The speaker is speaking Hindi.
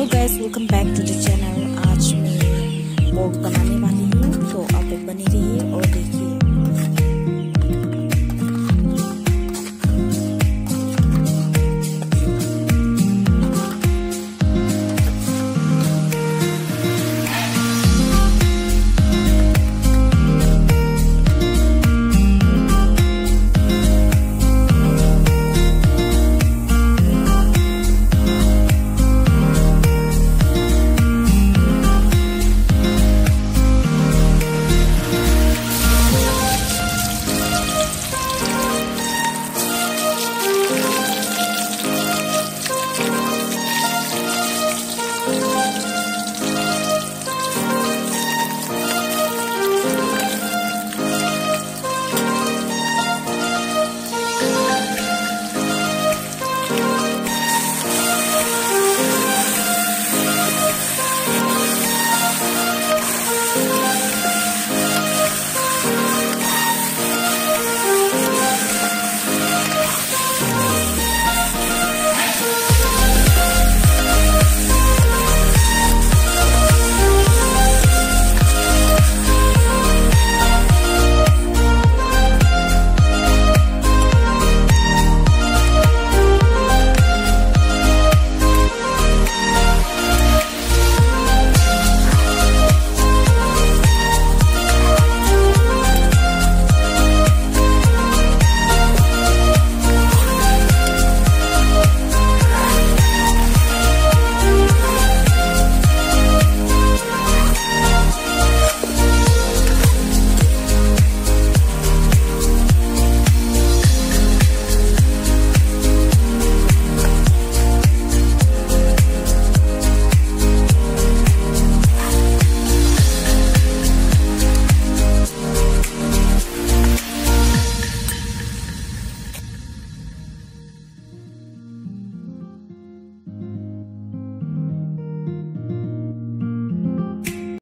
Hello guys welcome back to the channel आज मैं ब्लॉग बनाने वाली हूँ तो आप बने रहिए और देखिए।